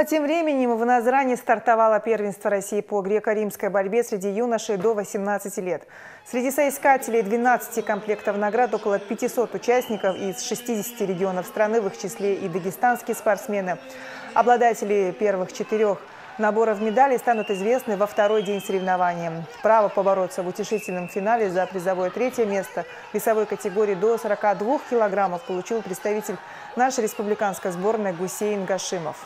А тем временем в Назране стартовало первенство России по греко-римской борьбе среди юношей до 18 лет. Среди соискателей 12 комплектов наград около 500 участников из 60 регионов страны, в их числе и дагестанские спортсмены. Обладатели первых четырех наборов медалей станут известны во второй день соревнования. Право побороться в утешительном финале за призовое третье место в весовой категории до 42 килограммов получил представитель нашей республиканской сборной Гусейн Гашимов.